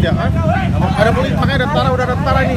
tidak kan? Ada polisi, makanya ada tentara, udah ada tentara ini.